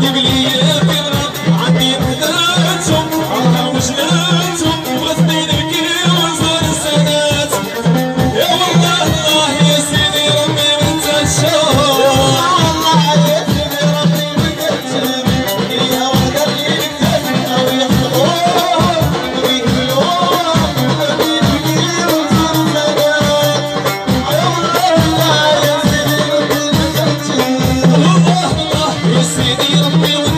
جيب لي يا فرق وعندي مدرب Brasil, meu